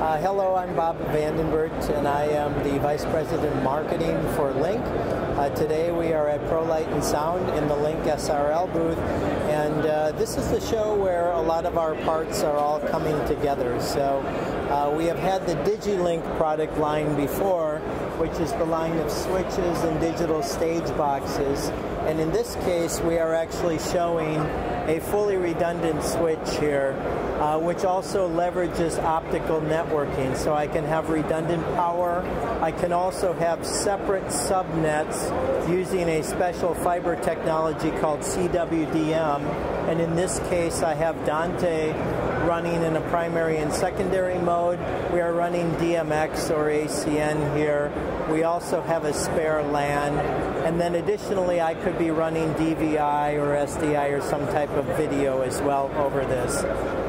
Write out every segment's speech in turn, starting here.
Uh, hello, I'm Bob Vanden Burgt, and I am the Vice President Marketing for Link. Uh, today we are at ProLight and Sound in the Link SRL booth, and uh, this is the show where a lot of our parts are all coming together. So uh, we have had the DGLink product line before, which is the line of switches and digital stage boxes, and in this case we are actually showing a fully redundant switch here uh, which also leverages optical networking. So I can have redundant power. I can also have separate subnets using a special fiber technology called CWDM. And in this case, I have Dante running in a primary and secondary mode. We are running DMX or ACN here. We also have a spare LAN. And then additionally, I could be running DVI or SDI or some type of video as well over this.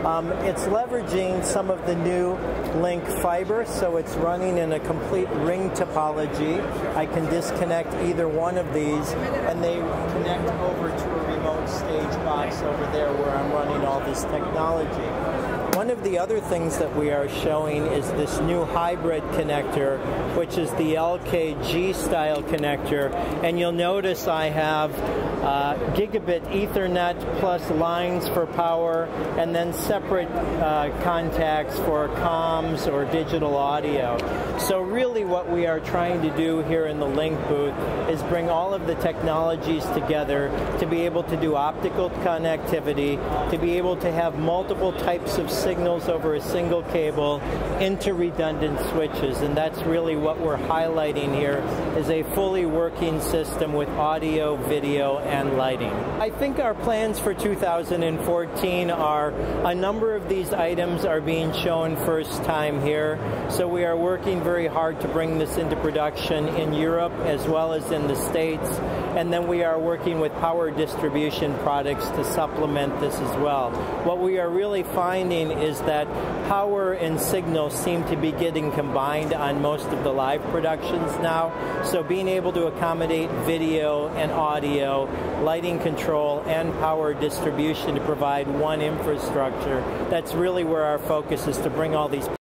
Um, it's leveraging some of the new Link fiber, so it's running in a complete ring topology. I can disconnect either one of these, and they connect over to box over there where I'm running all this technology. One of the other things that we are showing is this new hybrid connector, which is the LKG style connector. And you'll notice I have uh, gigabit Ethernet plus lines for power, and then separate uh, contacts for comms or digital audio. So really what we are trying to do here in the Link booth is bring all of the technologies together to be able to do optical connectivity, to be able to have multiple types of signals over a single cable into redundant switches. And that's really what we're highlighting here is a fully working system with audio, video, and lighting. I think our plans for 2014 are a number of these items are being shown first time here. So we are working very hard to bring this into production in Europe as well as in the States. And then we are working with power distribution products to supplement this as well. What we are really finding is that power and signal seem to be getting combined on most of the live productions now. So being able to accommodate video and audio, lighting control, and power distribution to provide one infrastructure, that's really where our focus is to bring all these